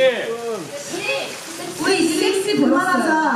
예. 우리 이섹스 볼만하자.